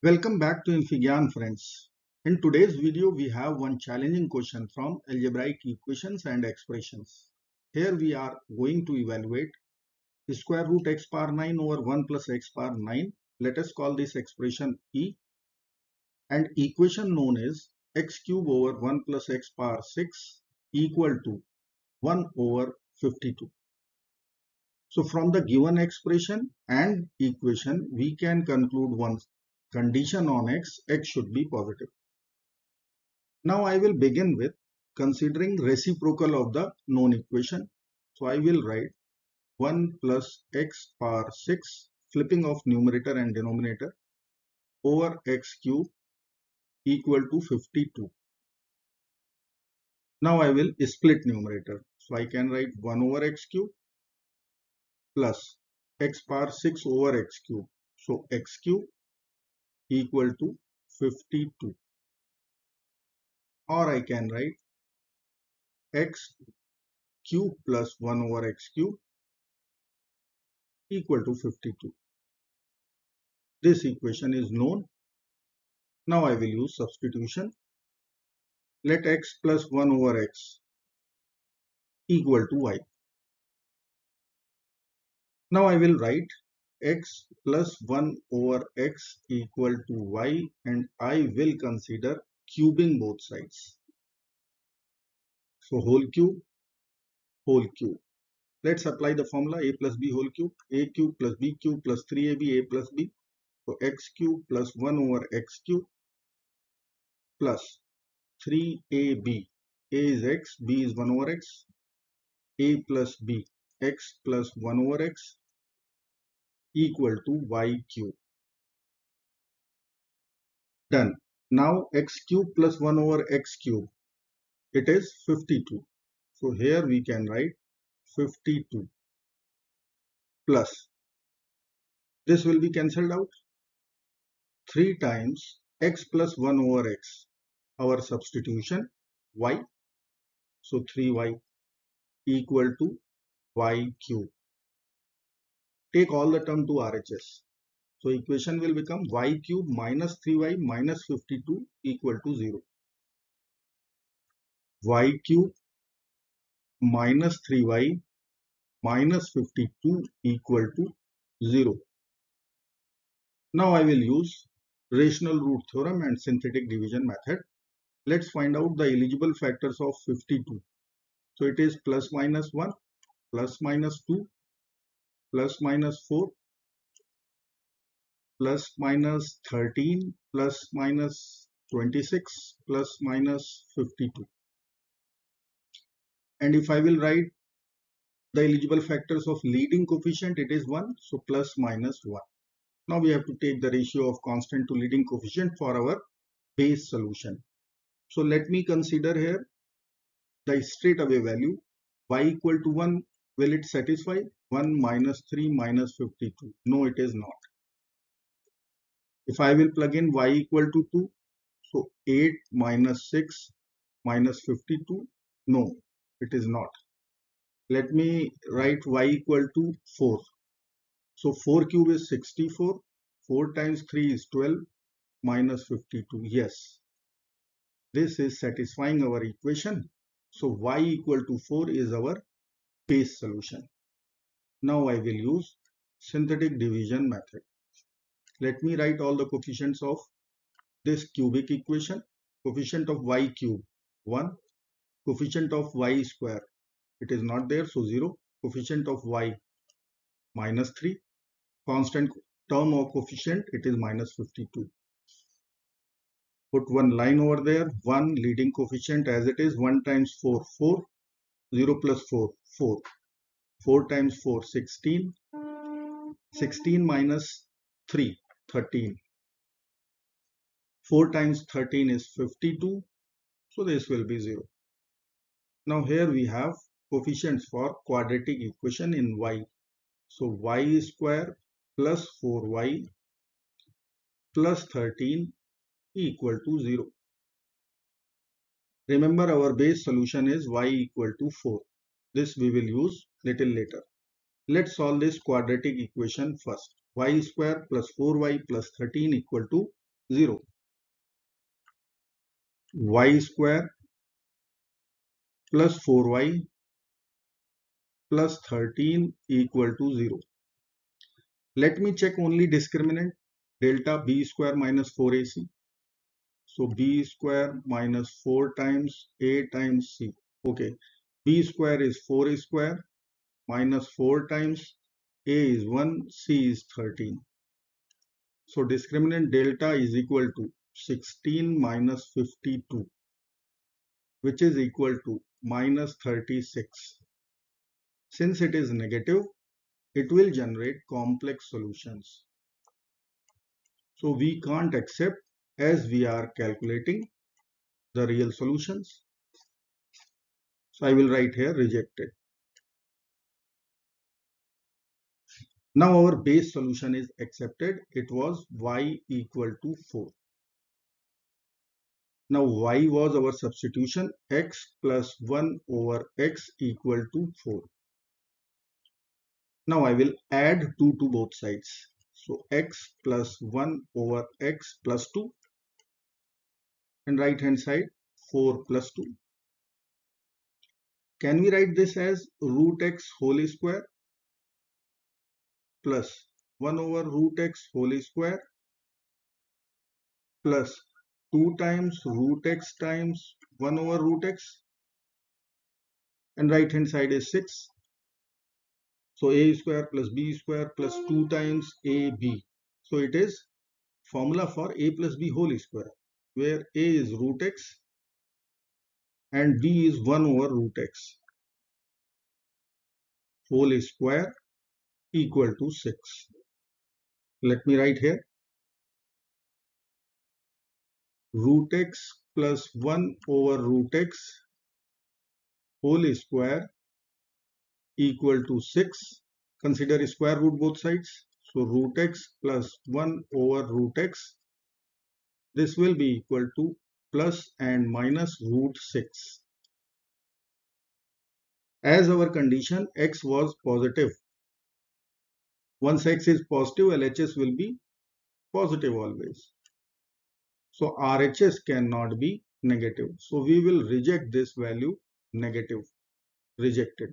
Welcome back to infyGyan friends. In today's video we have one challenging question from algebraic equations and expressions. Here we are going to evaluate square root x power 9 over 1 plus x power 9. Let us call this expression E and equation known as x cube over 1 plus x power 6 equal to 1 over 52. So from the given expression and equation we can conclude one condition on x, x should be positive. Now I will begin with considering reciprocal of the known equation. So I will write 1 plus x power 6 flipping of numerator and denominator over x cube equal to 52. Now I will split numerator. So I can write 1 over x cube plus x power 6 over x cube. So x cube equal to 52 or I can write x cube plus 1 over x cube equal to 52. This equation is known. Now I will use substitution. Let x plus 1 over x equal to y. Now I will write x plus 1 over x equal to y and I will consider cubing both sides. So whole cube, whole cube. Let's apply the formula a plus b whole cube, a cube plus b cube plus 3ab a plus b. So x cube plus 1 over x cube plus 3ab. a is x, b is 1 over x, a plus b, x plus 1 over x equal to y cube. Done. Now x cube plus 1 over x cube. It is 52. So here we can write 52 plus. This will be cancelled out. 3 times x plus 1 over x. Our substitution y. So 3y equal to y cube take all the term to RHS. So equation will become y cube minus 3y minus 52 equal to 0. y cube minus 3y minus 52 equal to 0. Now I will use rational root theorem and synthetic division method. Let's find out the eligible factors of 52. So it is plus minus 1, plus minus 2, plus minus 4 plus minus 13 plus minus 26 plus minus 52 and if I will write the eligible factors of leading coefficient it is 1 so plus minus 1 now we have to take the ratio of constant to leading coefficient for our base solution. So let me consider here the straight away value. Y equal to 1 will it satisfy 1 minus 3 minus 52 no it is not. If I will plug in y equal to 2 so 8 minus 6 minus 52 no it is not. Let me write y equal to 4 so 4 cube is 64 4 times 3 is 12 minus 52 yes. This is satisfying our equation. So y equal to 4 is our base solution. Now I will use synthetic division method. Let me write all the coefficients of this cubic equation. Coefficient of y cube 1. Coefficient of y square. It is not there so 0. Coefficient of y minus 3. Constant term of coefficient it is minus 52. Put one line over there. 1 leading coefficient as it is 1 times 4 4 0 plus 4 4 4 times 4 16 16 minus 3 13 4 times 13 is 52 so this will be 0 now here we have coefficients for quadratic equation in y. So y square plus 4y plus 13 equal to 0 Remember our base solution is y equal to 4. This we will use little later. Let's solve this quadratic equation first. y square plus 4y plus 13 equal to 0. y square plus 4y plus 13 equal to 0. Let me check only discriminant delta b square minus 4ac. So b square minus 4 times a times c. Okay, b square is 4a square minus 4 times a is 1, c is 13. So discriminant delta is equal to 16 minus 52 which is equal to minus 36. Since it is negative, it will generate complex solutions. So we can't accept as we are calculating the real solutions. So I will write here rejected. Now our base solution is accepted. It was y equal to 4. Now y was our substitution x plus 1 over x equal to 4. Now I will add 2 to both sides. So x plus 1 over x plus 2 and right hand side 4 plus 2. Can we write this as root x whole square plus 1 over root x whole square plus 2 times root x times 1 over root x and right hand side is 6 so a square plus b square plus 2 times ab. So it is formula for a plus b whole square where a is root x and b is 1 over root x whole square equal to 6. Let me write here root x plus 1 over root x whole square equal to 6. Consider square root both sides. So root x plus 1 over root x. This will be equal to plus and minus root 6. As our condition x was positive. Once x is positive, LHS will be positive always. So RHS cannot be negative. So we will reject this value negative, rejected.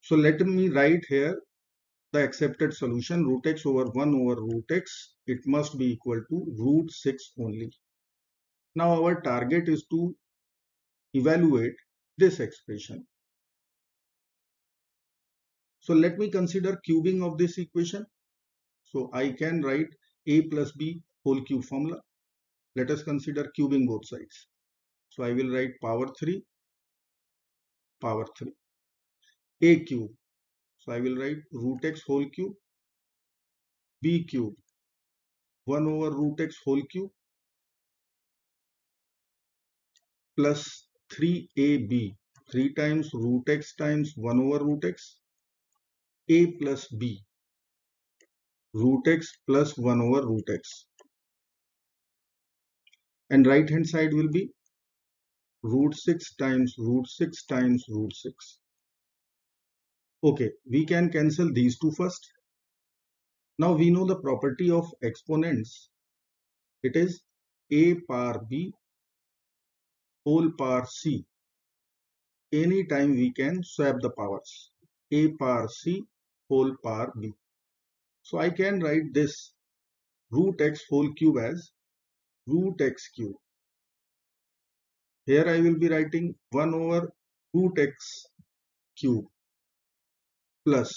So let me write here the accepted solution root x over 1 over root x. It must be equal to root 6 only. Now our target is to evaluate this expression. So let me consider cubing of this equation. So I can write a plus b whole cube formula. Let us consider cubing both sides. So I will write power 3, power 3 a cube. So I will write root x whole cube, b cube, 1 over root x whole cube plus 3ab, 3 times root x times 1 over root x, a plus b, root x plus 1 over root x. And right hand side will be root 6 times root 6 times root 6. Okay, we can cancel these two first. Now we know the property of exponents. It is a power b whole power c. Anytime we can swap the powers. a power c whole power b. So I can write this root x whole cube as root x cube. Here I will be writing 1 over root x cube plus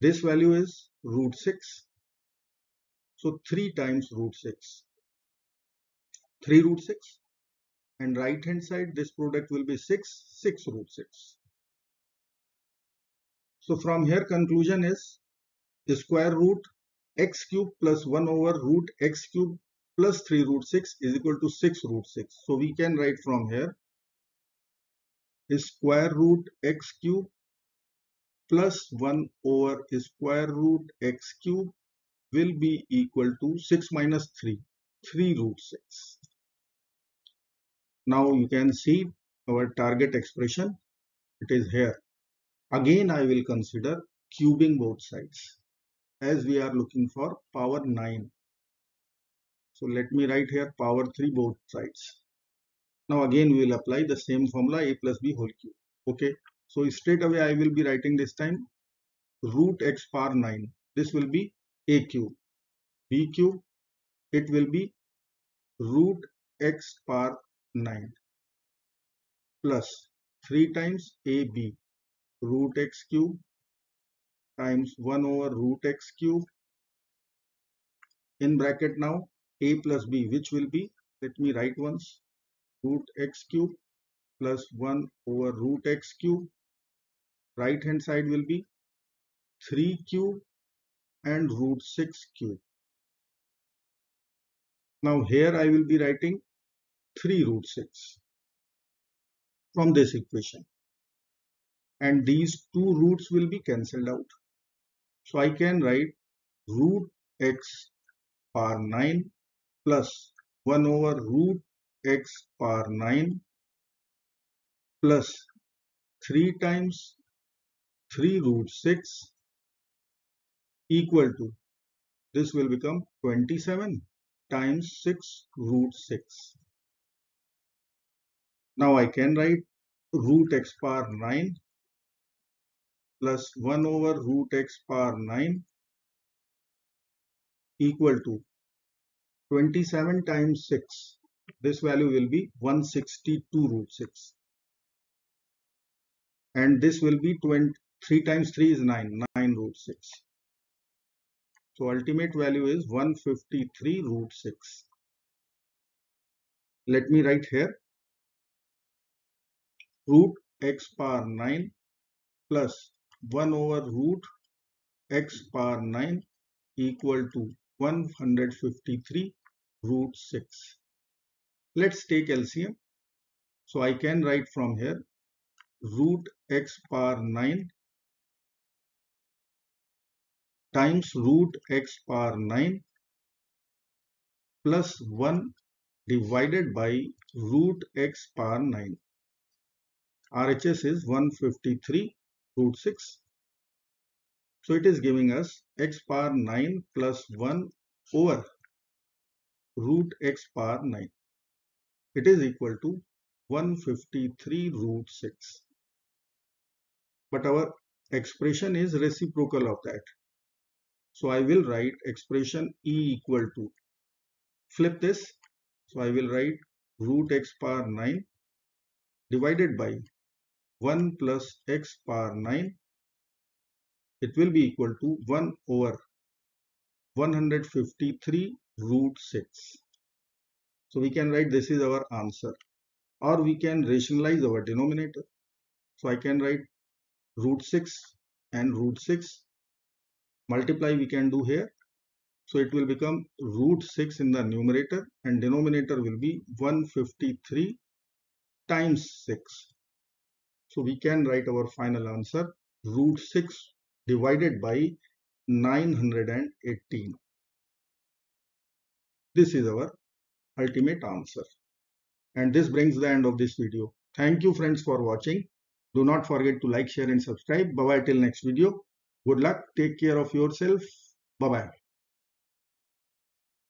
this value is root 6 so 3 times root 6 3 root 6 and right hand side this product will be 6 6 root 6 so from here conclusion is square root x cube plus 1 over root x cube plus 3 root 6 is equal to 6 root 6 so we can write from here square root x cube plus 1 over square root x cube will be equal to 6 minus 3, 3 root 6. Now you can see our target expression, it is here. Again I will consider cubing both sides. as we are looking for power 9. So let me write here power 3 both sides. Now again we will apply the same formula a plus b whole cube. Okay. So straight away I will be writing this time root x power 9. This will be a cube. b cube it will be root x power 9 plus 3 times ab root x cube times 1 over root x cube in bracket now a plus b which will be let me write once root x cube plus 1 over root x cube. Right hand side will be 3 cube and root 6 cube. Now here I will be writing 3 root 6 from this equation and these two roots will be cancelled out. So I can write root x power 9 plus 1 over root x power 9 plus 3 times 3 root 6 equal to this will become 27 times 6 root 6. Now I can write root x power 9 plus 1 over root x power 9 equal to 27 times 6. This value will be 162 root 6. And this will be 20, 3 times 3 is 9, 9 root 6. So ultimate value is 153 root 6. Let me write here root x power 9 plus 1 over root x power 9 equal to 153 root 6. Let's take LCM. So I can write from here root x power 9 times root x power 9 plus 1 divided by root x power 9. RHS is 153 root 6. So it is giving us x power 9 plus 1 over root x power 9. It is equal to 153 root 6. But our expression is reciprocal of that. So I will write expression E equal to flip this. So I will write root x power 9 divided by 1 plus x power 9 it will be equal to 1 over 153 root 6 so we can write this is our answer. Or we can rationalize our denominator. So I can write root 6 and root 6 multiply we can do here. So it will become root 6 in the numerator and denominator will be 153 times 6 so we can write our final answer root 6 divided by 918. This is our ultimate answer. And this brings the end of this video. Thank you friends for watching. Do not forget to like, share and subscribe. Bye bye till next video. Good luck. Take care of yourself. Bye bye.